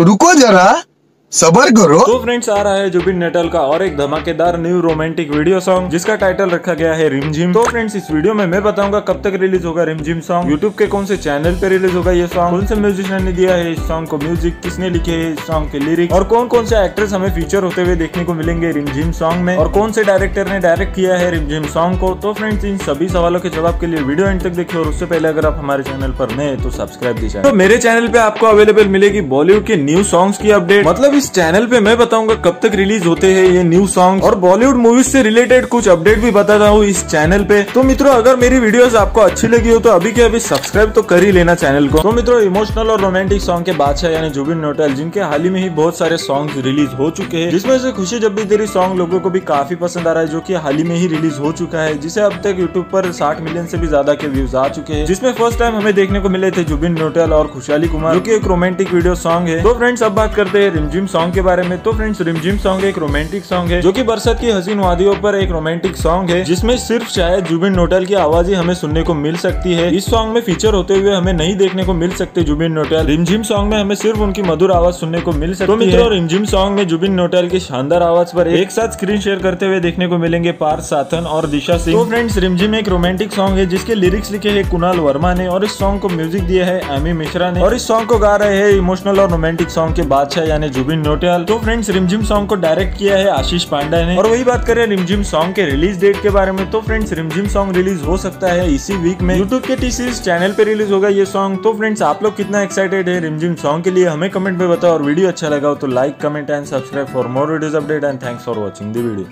रुको जरा। सबर करो। तो फ्रेंड्स, आ रहा है जुबिन नेटल का और एक धमाकेदार न्यू रोमांटिक वीडियो सॉन्ग जिसका टाइटल रखा गया है रिमझिम। तो फ्रेंड्स, इस वीडियो में मैं बताऊँगा कब तक रिलीज़ होगा रिमझिम सॉन्ग यूट्यूब के कौन से चैनल पे रिलीज़ होगा ये सॉन्ग कौन से म्यूजिशियन ने दिया है इस सॉन्ग को म्यूज़िक किसने लिखे है इस सॉन्ग के लिरिक्स और कौन कौन से एक्ट्रेस हमें फीचर होते हुए देखने को मिलेंगे रिमझिम सॉन्ग में, और कौन से डायरेक्टर ने डायरेक्ट किया है रिमझिम सॉन्ग को। तो फ्रेंड्स, इन सभी सवालों के जवाब के लिए वीडियो एंड तक देखिए, और उससे पहले अगर आप हमारे चैनल पर नए तो सब्सक्राइब दीजिए तो मेरे चैनल पे आपको अवेलेबल मिलेगी बॉलीवुड के न्यू सॉन्ग्स की अपडेट मतलब इस चैनल पे मैं बताऊँगा कब तक रिलीज़ होते हैं ये न्यू सॉन्ग और बॉलीवुड मूवीज़ से रिलेटेड कुछ अपडेट भी बताता हूँ इस चैनल पे। तो मित्रों, अगर मेरी वीडियोस आपको अच्छी लगी हो तो अभी के अभी सब्सक्राइब तो कर ही लेना चैनल को। तो मित्रों इमोशनल और रोमांटिक सॉन्ग के बादशाह यानी जुबिन नोटल जिनके हाल ही में ही बहुत सारे सॉन्ग रिलीज़ हो चुके हैं, जिसमें से खुशी जब भी तेरी सॉन्ग लोगों को भी काफ़ी पसंद आ रहा है, जो की हाल ही में ही रिलीज़ हो चुका है, जिसे अब तक यूट्यूब पर साठ मिलियन से भी ज़्यादा के व्यूज़ आ चुके हैं, जिसमें फ़र्स्ट टाइम हमें देखने को मिले थे जुबिन नोटल और खुशहाली कुमार, जो की एक रोमांटिक वीडियो सॉन्ग है। तो फ्रेंड्स अब बात करते हैं रिमझिम सॉन्ग के बारे में। तो फ्रेंड्स रिमझिम सॉन्ग एक रोमांटिक सॉन्ग है जो कि बरसात की हसीन वादियों पर एक रोमांटिक सॉन्ग है जिसमें सिर्फ़ शायद जुबिन नोटल की आवाज़ ही हमें सुनने को मिल सकती है। इस सॉन्ग में फीचर होते हुए हमें नहीं देखने को मिल सकते जुबिन नोटल रिमझिम सॉन्ग में हमें सिर्फ़ उनकी मधुर आवाज़ सुनने को मिल सकती है। तो रिमझिम सॉन्ग में जुबिन नोटल की शानदार आवाज़ पर एक साथ स्क्रीन शेयर करते हुए देखने को मिलेंगे पार्थ साथन और दिशा सिंह। तो फ्रेंड्स रिमझिम एक रोमांटिक सॉन्ग है जिसके लिरिक्स लिखे है कुणाल वर्मा ने और इस सॉन्ग को म्यूज़िक दिया है एमी मिश्रा ने। और इस सॉन्ग को गा रहे हैं इमोशनल और रोमांटिक सॉन्ग के बादशाह यानी जुबिन नोटियाल। तो फ्रेंड्स रिमझिम सॉन्ग को डायरेक्ट किया है आशीष पांडा ने। और वही बात करें रिमझिम सॉन्ग के रिलीज़ डेट के बारे में। तो फ्रेंड्स रिमझिम सॉन्ग रिलीज़ हो सकता है इसी वीक में। यूट्यूब के टी सीरीज़ चैनल पे रिलीज़ होगा ये सॉन्ग तो फ्रेंड्स आप लोग कितना एक्साइटेड है रिमझिम सॉन्ग के लिए, हमें कमेंट में बताओ। और वीडियो अच्छा लगा हो तो like comment and subscribe for more videos update and thanks for watching the video